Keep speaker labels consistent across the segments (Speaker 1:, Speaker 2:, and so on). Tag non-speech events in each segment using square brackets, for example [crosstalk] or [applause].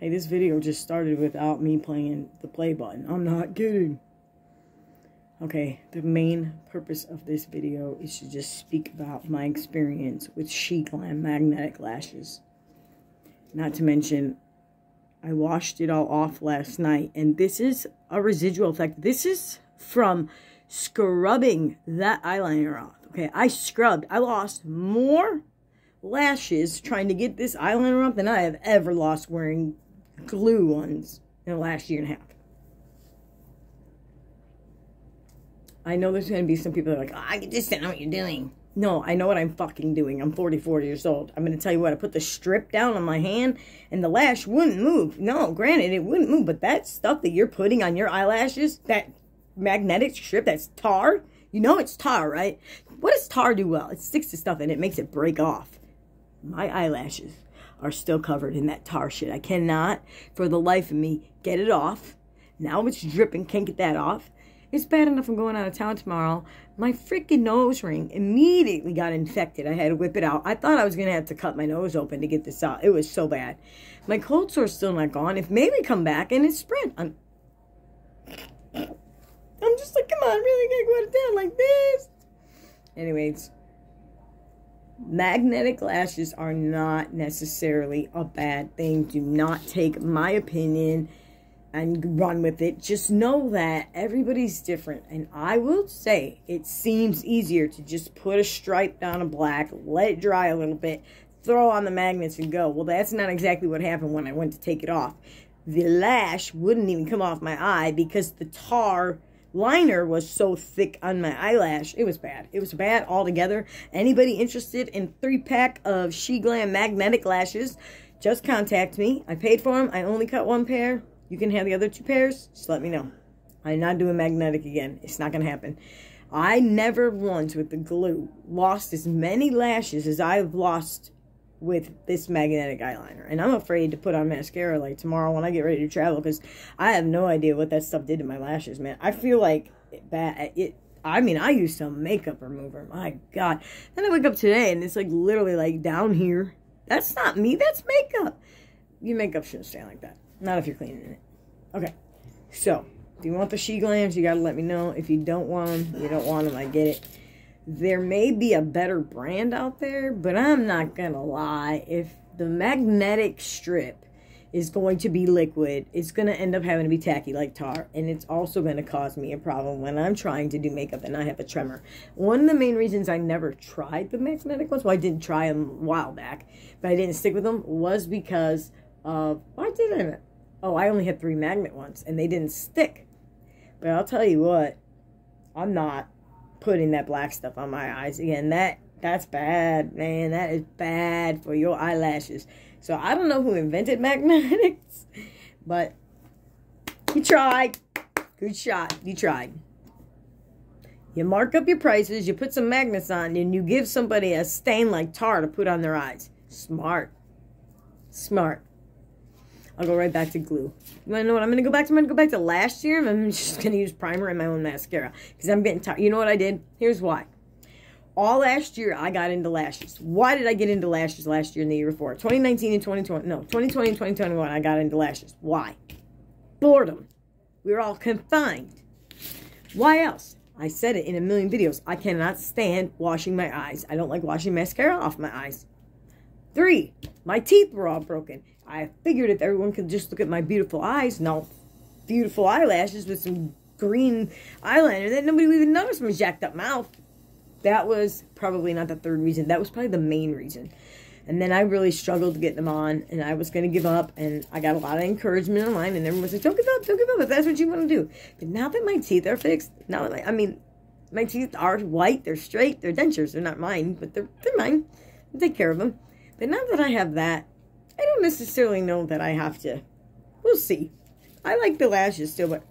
Speaker 1: Hey, this video just started without me playing the play button. I'm not kidding. Okay, the main purpose of this video is to just speak about my experience with SheGlam magnetic lashes. Not to mention, I washed it all off last night, and this is a residual effect. This is from scrubbing that eyeliner off. Okay, I scrubbed. I lost more lashes trying to get this eyeliner off than I have ever lost wearing glue ones in the last year and a half. I know there's going to be some people that are like, oh, I just don't know what you're doing. No, I know what I'm fucking doing. I'm 44 years old. I'm going to tell you what, I put the strip down on my hand and the lash wouldn't move. No, granted, it wouldn't move, but that stuff that you're putting on your eyelashes, that magnetic strip, that's tar, you know it's tar, right? What does tar do well? It sticks to stuff and it makes it break off. My eyelashes are still covered in that tar shit. I cannot, for the life of me, get it off. Now it's dripping, can't get that off. It's bad enough I'm going out of town tomorrow. My freaking nose ring immediately got infected. I had to whip it out. I thought I was going to have to cut my nose open to get this out. It was so bad. My cold sore's still not gone. If maybe come back and it's spread. I'm, I'm just like, come on, really gotta go down like this. Anyways, magnetic lashes are not necessarily a bad thing. Do not take my opinion and run with it. Just know that everybody's different. And I will say it seems easier to just put a stripe down a black, let it dry a little bit, throw on the magnets and go. Well, that's not exactly what happened when I went to take it off. The lash wouldn't even come off my eye because the tar liner was so thick on my eyelash. It was bad. It was bad altogether. Anybody interested in three pack of She Glam magnetic lashes, just contact me. I paid for them. I only cut one pair. You can have the other two pairs. Just let me know. I'm not doing magnetic again. It's not going to happen. I never once with the glue lost as many lashes as I've lost with this magnetic eyeliner. And I'm afraid to put on mascara like tomorrow when I get ready to travel because I have no idea what that stuff did to my lashes, man. I feel like bad. It. I mean, I used some makeup remover. My God. Then I wake up today and it's like literally like down here. That's not me. That's makeup. Your makeup shouldn't stay like that. Not if you're cleaning it. Okay. So, if you want the she glams, you got to let me know. If you don't want them, you don't want them. I get it there may be a better brand out there, but I'm not gonna lie. If the magnetic strip is going to be liquid, it's gonna end up having to be tacky like tar, and it's also gonna cause me a problem when I'm trying to do makeup and I have a tremor. One of the main reasons I never tried the magnetic ones, well, I did try them a while back, but I didn't stick with them, was because of why did I? Oh, I only had three magnet ones, and they didn't stick. But I'll tell you what, I'm not putting that black stuff on my eyes again. That that's bad, man. That is bad for your eyelashes. So I don't know who invented magnetics, [laughs] but you tried. Good shot. You tried. You mark up your prices, you put some magnets on, and you give somebody a stain like tar to put on their eyes. Smart. Smart. I'll go right back to glue. You want to know what I'm going to go back to? I'm going to go back to last year. I'm [laughs] just going to use primer and my own mascara. Because I'm getting tired. You know what I did? Here's why. All last year, I got into lashes. Why did I get into lashes last year and the year before? 2019 and 2020. No, 2020 and 2021, I got into lashes. Why? Boredom. We were all confined. Why else? I said it in a million videos. I cannot stand washing my eyes. I don't like washing mascara off my eyes. Three, my teeth were all broken. I figured if everyone could just look at my beautiful eyes, no beautiful eyelashes with some green eyeliner, then nobody would even notice my jacked up mouth. That was probably not the third reason. That was probably the main reason. And then I really struggled to get them on, and I was going to give up, and I got a lot of encouragement online, and everyone was like, don't give up, don't give up, if that's what you want to do. But now that my teeth are fixed, now that my, I mean, my teeth are white, they're straight, they're dentures, they're not mine, but they're, they're mine. I take care of them. But now that I have that, I don't necessarily know that I have to. We'll see. I like the lashes still, but...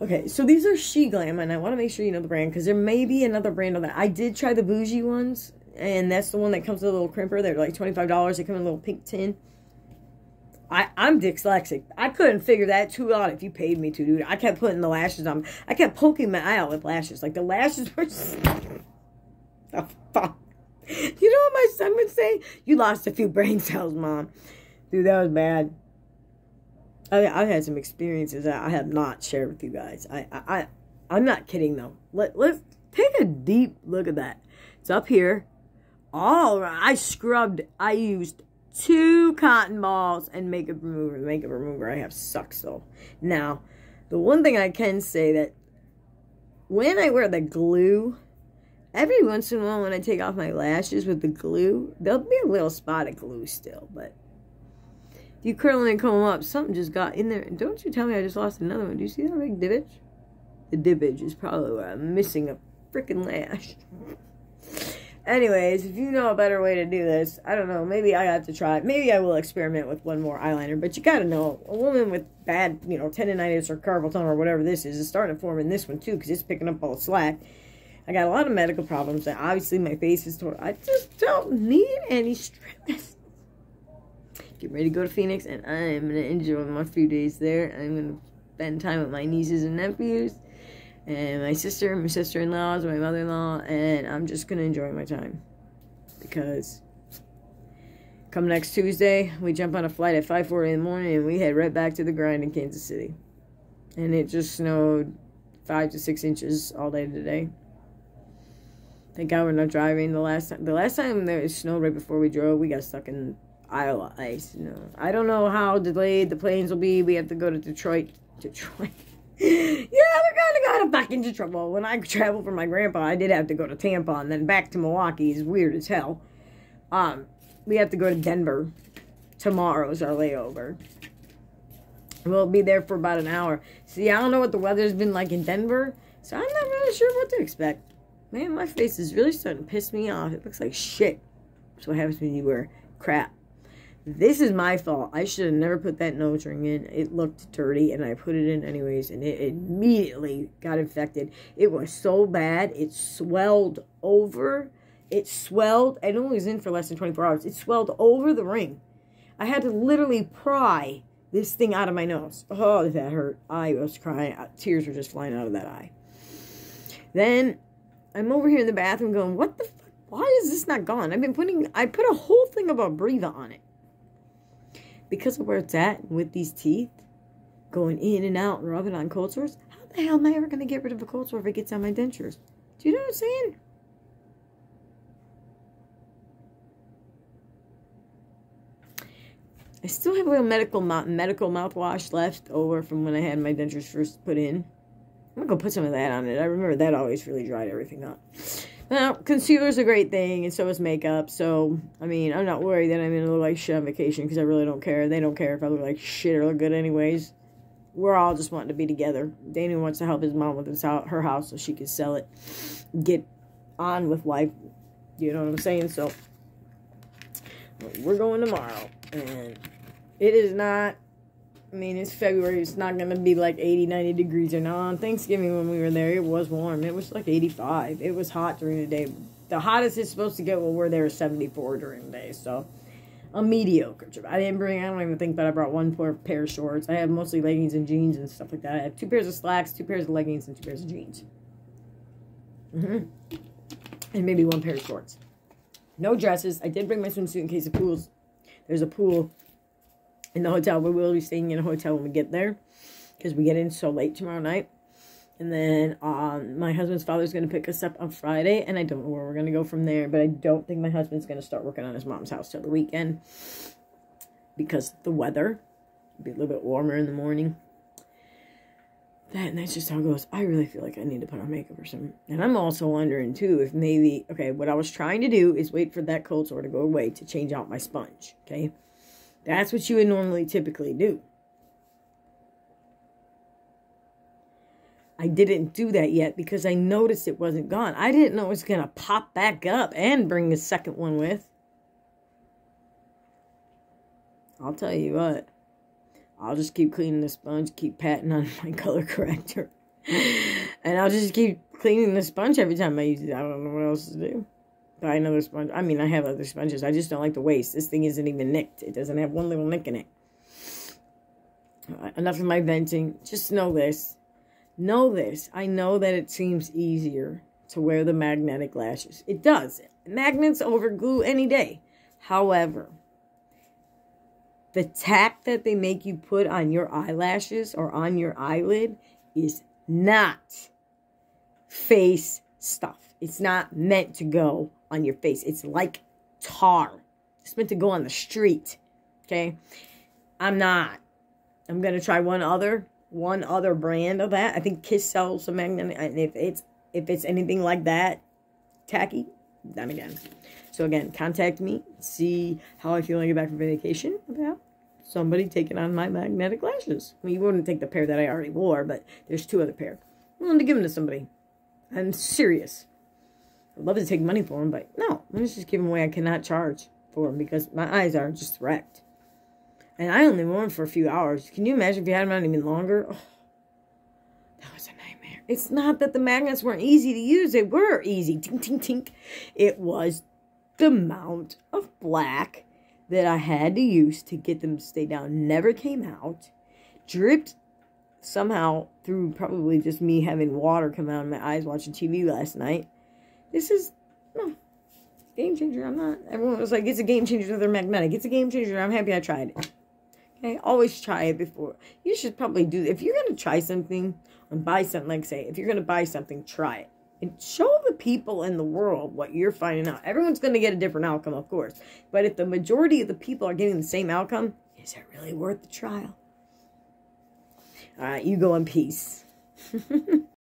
Speaker 1: Okay, so these are She Glam, and I want to make sure you know the brand, because there may be another brand on that. I did try the bougie ones, and that's the one that comes with a little crimper. They're like $25. They come in a little pink tin. I, I'm dyslexic. I couldn't figure that too out if you paid me to, dude. I kept putting the lashes on. I kept poking my eye out with lashes. Like, the lashes were [laughs] oh, fuck. [laughs] You know what my son would say? You lost a few brain cells, Mom. Dude, that was bad. I, I've had some experiences that I have not shared with you guys. I, I, I I'm not kidding though. Let let's take a deep look at that. It's up here. All right, I scrubbed. I used two cotton balls and makeup remover. The makeup remover I have sucks though. Now, the one thing I can say that when I wear the glue, every once in a while when I take off my lashes with the glue, there'll be a little spot of glue still, but if you curl and comb up, something just got in there. Don't you tell me I just lost another one. Do you see that big dibbage? The dibbage is probably where I'm missing a freaking lash. [laughs] Anyways, if you know a better way to do this, I don't know. Maybe I have to try it. Maybe I will experiment with one more eyeliner. But you gotta know, a woman with bad, you know, tendonitis or carpal tunnel or whatever this is, is starting to form in this one too because it's picking up all the slack. I got a lot of medical problems. And obviously, my face is torn. I just don't need any stress. Get ready to go to Phoenix, and I'm going to enjoy my few days there. I'm going to spend time with my nieces and nephews and my sister, my sister-in-laws, my mother-in-law, and I'm just going to enjoy my time. Because come next Tuesday, we jump on a flight at 5.40 in the morning, and we head right back to the grind in Kansas City. And it just snowed five to six inches all day today. Thank God we're not driving. The last time, the last time there snowed right before we drove, we got stuck in Iowa ice. You know, I don't know how delayed the planes will be. We have to go to Detroit. Detroit [laughs] yeah, we're gonna go back into trouble. When I traveled for my grandpa, I did have to go to Tampa and then back to Milwaukee. It's weird as hell. Um, we have to go to Denver. Tomorrow's our layover. We'll be there for about an hour. See, I don't know what the weather's been like in Denver, so I'm not really sure what to expect. Man, my face is really starting to piss me off. It looks like shit. That's what happens when you wear crap. This is my fault. I should have never put that nose ring in. It looked dirty, and I put it in anyways, and it immediately got infected. It was so bad, it swelled over. It swelled. It only was in for less than 24 hours. It swelled over the ring. I had to literally pry this thing out of my nose. Oh, that hurt. I was crying. Tears were just flying out of that eye. Then I'm over here in the bathroom going, what the fuck? Why is this not gone? I've been putting, I put a whole thing about Breva on it because of where it's at with these teeth going in and out and rubbing on cold sores, how the hell am I ever going to get rid of a cold sore if it gets on my dentures? Do you know what I'm saying? I still have a little medical medical mouthwash left over from when I had my dentures first put in. I'm gonna go put some of that on it. I remember that always really dried everything up. Now, concealer's a great thing, and so is makeup. So, I mean, I'm not worried that I'm going to look like shit on vacation because I really don't care. They don't care if I look like shit or look good anyways. We're all just wanting to be together. Danny wants to help his mom with his house, her house so she can sell it, get on with life. You know what I'm saying? So, we're going tomorrow, and it is not I mean, it's February. It's not going to be like 80, 90 degrees or not. On Thanksgiving when we were there, it was warm. It was like 85. It was hot during the day. The hottest it's supposed to get when we're there is 74 during the day. So, a mediocre trip. I didn't bring, I don't even think that I brought one pair of shorts. I have mostly leggings and jeans and stuff like that. I have two pairs of slacks, two pairs of leggings, and two pairs of jeans. Mm-hmm. And maybe one pair of shorts. No dresses. I did bring my swimsuit in case of pools. There's a pool in the hotel. We will be staying in a hotel when we get there because we get in so late tomorrow night. And then um, my husband's father's going to pick us up on Friday, and I don't know where we're going to go from there. But I don't think my husband's going to start working on his mom's house till the weekend because the weather. will be a little bit warmer in the morning. That and that's just how it goes. I really feel like I need to put on makeup or something. And I'm also wondering too if maybe okay, what I was trying to do is wait for that cold sore to go away to change out my sponge. Okay. That's what you would normally typically do. I didn't do that yet because I noticed it wasn't gone. I didn't know it was going to pop back up and bring the second one with. I'll tell you what. I'll just keep cleaning the sponge, keep patting on [laughs] my color corrector. [laughs] and I'll just keep cleaning the sponge every time I use it. I don't know what else to do buy another sponge. I mean, I have other sponges. I just don't like the waste. This thing isn't even nicked. It doesn't have one little nick in it. enough of my venting. Just know this. Know this. I know that it seems easier to wear the magnetic lashes. It does. Magnets over glue any day. However, The tack that they make you put on your eyelashes or on your eyelid is not face stuff. It's not meant to go on your face. It's like tar. It's meant to go on the street. Okay? I'm not. I'm gonna try one other, one other brand of that. I think Kiss sells some magnetic, and if it's if it's anything like that, tacky, then again. So again, contact me, see how I feel when I get back from vacation about somebody taking on my magnetic lashes. I mean, you wouldn't take the pair that I already wore, but there's two other pair. I'm willing to give them to somebody. I'm serious. I'd love to take money for them, but no, I'm just give them away. I cannot charge for them because my eyes are just wrecked. And I only wore them for a few hours. Can you imagine if you had them on even longer? Oh, that was a nightmare. It's not that the magnets weren't easy to use. They were easy. Tink, tink, tink. It was the amount of black that I had to use to get them to stay down never came out. Dripped somehow through probably just me having water come out of my eyes watching TV last night. This is no game changer. I'm not. Everyone was like, it's a game changer. They're magnetic. It's a game changer. I'm happy I tried it. Okay, always try it before. You should probably do. If you're gonna try something and buy something, like say, if you're gonna buy something, try it and show the people in the world what you're finding out. Everyone's gonna get a different outcome, of course, but if the majority of the people are getting the same outcome, is it really worth the trial? All right, you go in peace. [laughs]